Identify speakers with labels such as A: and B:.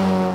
A: Mm-hmm.